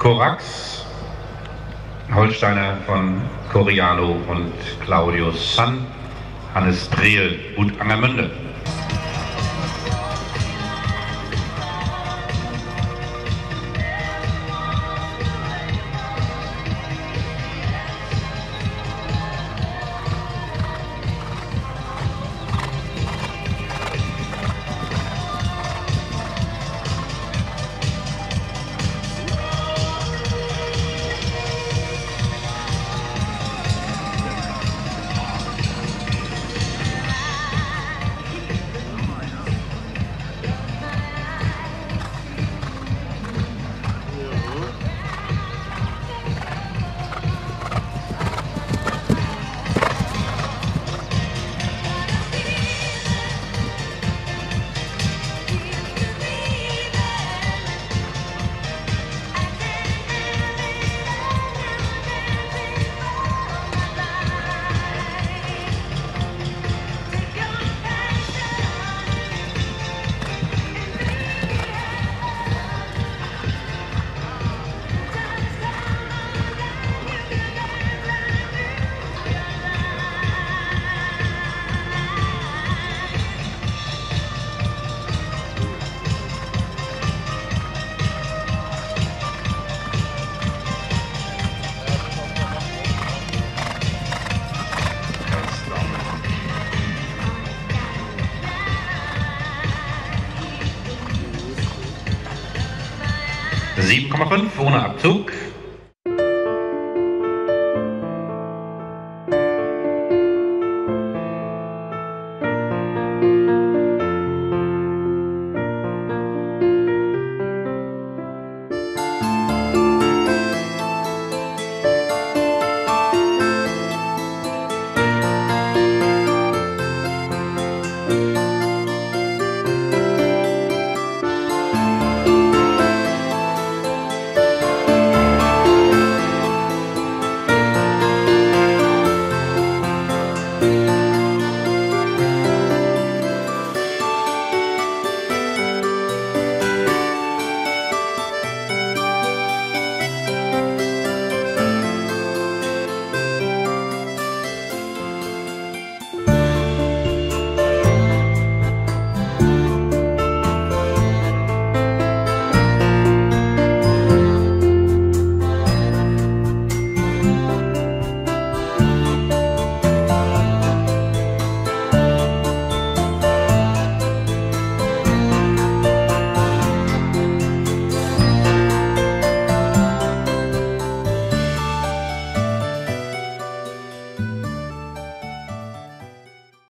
Korax, Holsteiner von Coriano und Claudius Sann, Hannes Drehl, Utangermünde. 7,5 ohne Abzug.